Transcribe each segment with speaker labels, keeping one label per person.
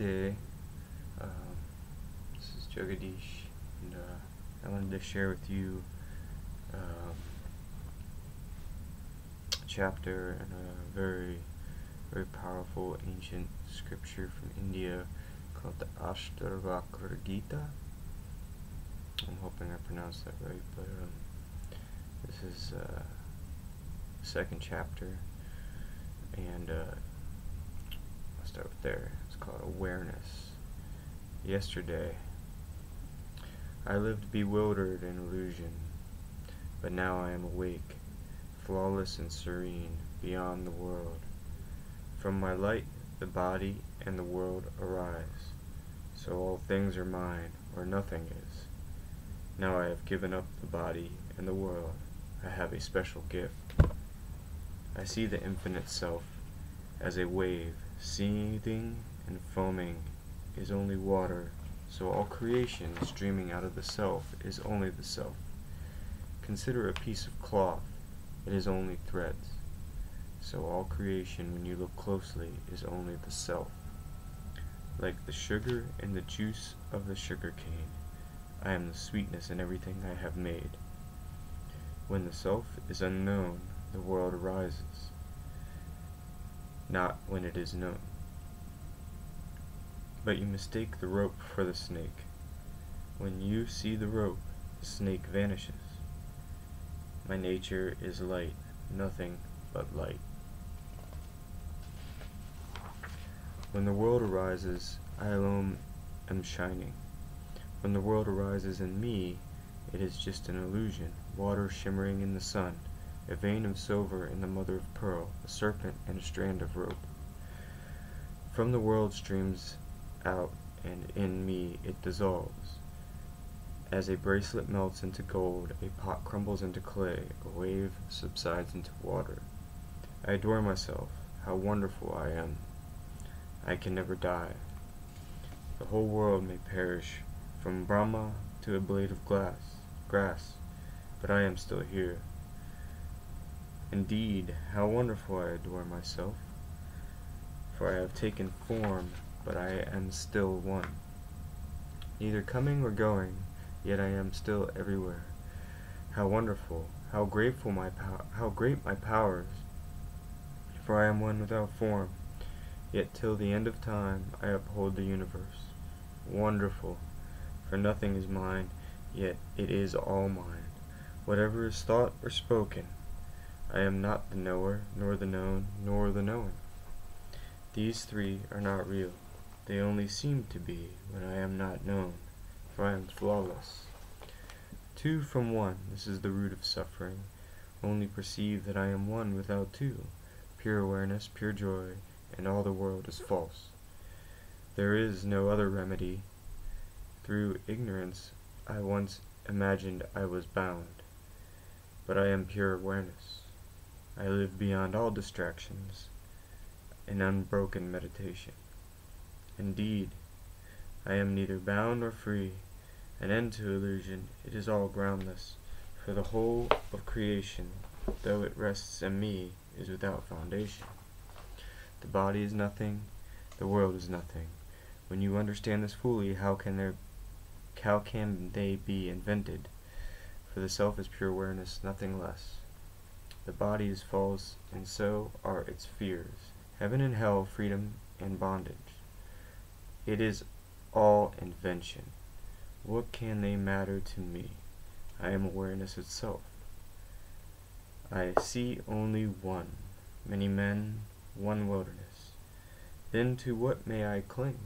Speaker 1: today. Um, this is Jagadish, and uh, I wanted to share with you um, a chapter in a very, very powerful ancient scripture from India called the Ashtavakra Gita. I'm hoping I pronounced that right, but um, this is uh, the second chapter, and uh, I'll start with there. Called Awareness. Yesterday, I lived bewildered in illusion, but now I am awake, flawless and serene, beyond the world. From my light, the body and the world arise, so all things are mine, or nothing is. Now I have given up the body and the world. I have a special gift. I see the infinite self as a wave, seething and foaming is only water, so all creation streaming out of the self is only the self. Consider a piece of cloth, it is only threads. So all creation, when you look closely, is only the self. Like the sugar in the juice of the sugar cane, I am the sweetness in everything I have made. When the self is unknown, the world arises, not when it is known. But you mistake the rope for the snake. When you see the rope, the snake vanishes. My nature is light, nothing but light. When the world arises, I alone am shining. When the world arises in me, it is just an illusion, water shimmering in the sun, a vein of silver in the mother of pearl, a serpent and a strand of rope. From the world streams out, and in me it dissolves. As a bracelet melts into gold, a pot crumbles into clay, a wave subsides into water. I adore myself, how wonderful I am. I can never die. The whole world may perish, from Brahma to a blade of glass, grass, but I am still here. Indeed, how wonderful I adore myself, for I have taken form, but I am still one. Neither coming or going, yet I am still everywhere. How wonderful, how grateful my pow- how great my powers, for I am one without form, yet till the end of time I uphold the universe. Wonderful, for nothing is mine, yet it is all mine. Whatever is thought or spoken, I am not the knower, nor the known, nor the knowing. These three are not real. They only seem to be when I am not known, for I am flawless. Two from one, this is the root of suffering. Only perceive that I am one without two, pure awareness, pure joy, and all the world is false. There is no other remedy. Through ignorance, I once imagined I was bound, but I am pure awareness. I live beyond all distractions, in unbroken meditation. Indeed, I am neither bound nor free, an end to illusion, it is all groundless, for the whole of creation, though it rests in me, is without foundation. The body is nothing, the world is nothing. When you understand this fully, how can there how can they be invented? For the self is pure awareness, nothing less. The body is false, and so are its fears. Heaven and hell, freedom and bondage. It is all invention. What can they matter to me? I am awareness itself. I see only one, many men, one wilderness. Then to what may I cling?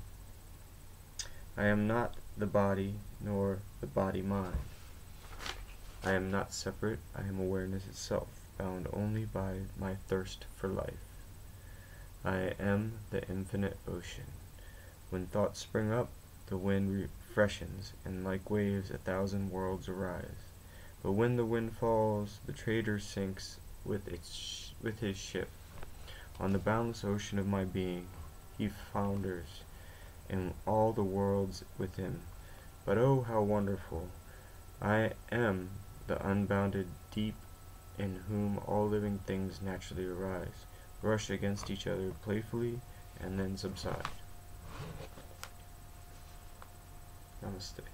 Speaker 1: I am not the body, nor the body mine. I am not separate, I am awareness itself, bound only by my thirst for life. I am the infinite ocean. When thoughts spring up, the wind freshens, and like waves a thousand worlds arise. But when the wind falls, the trader sinks with its with his ship. On the boundless ocean of my being, he founders, and all the worlds with him. But oh, how wonderful! I am the unbounded deep in whom all living things naturally arise, rush against each other playfully, and then subside. Namaste.